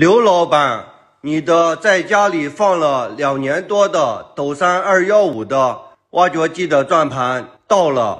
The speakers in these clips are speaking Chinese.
刘老板，你的在家里放了两年多的斗山二幺五的挖掘机的转盘到了，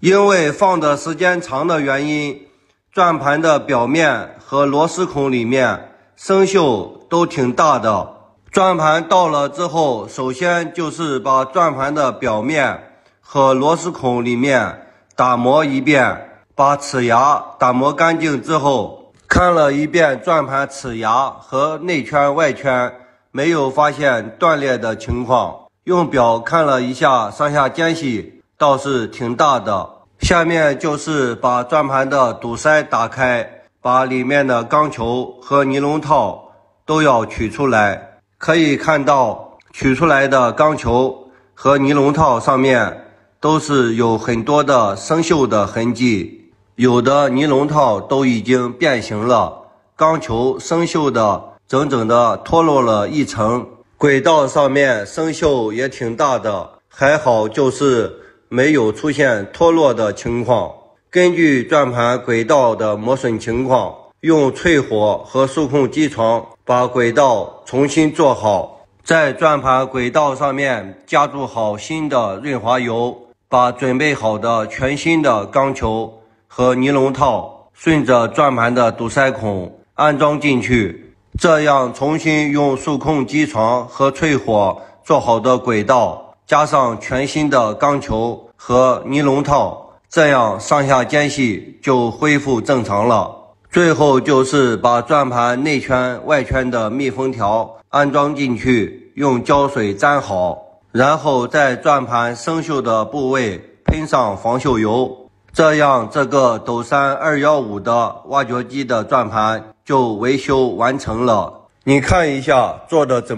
因为放的时间长的原因，转盘的表面和螺丝孔里面生锈都挺大的。转盘到了之后，首先就是把转盘的表面和螺丝孔里面打磨一遍，把齿牙打磨干净之后，看了一遍转盘齿牙和内圈外圈，没有发现断裂的情况。用表看了一下上下间隙，倒是挺大的。下面就是把转盘的堵塞打开，把里面的钢球和尼龙套都要取出来。可以看到，取出来的钢球和尼龙套上面都是有很多的生锈的痕迹，有的尼龙套都已经变形了，钢球生锈的整整的脱落了一层，轨道上面生锈也挺大的，还好就是没有出现脱落的情况。根据转盘轨道的磨损情况，用淬火和数控机床。把轨道重新做好，在转盘轨道上面加注好新的润滑油，把准备好的全新的钢球和尼龙套顺着转盘的堵塞孔安装进去，这样重新用数控机床和淬火做好的轨道，加上全新的钢球和尼龙套，这样上下间隙就恢复正常了。最后就是把转盘内圈、外圈的密封条安装进去，用胶水粘好，然后在转盘生锈的部位喷上防锈油，这样这个斗山二幺五的挖掘机的转盘就维修完成了。你看一下做的怎？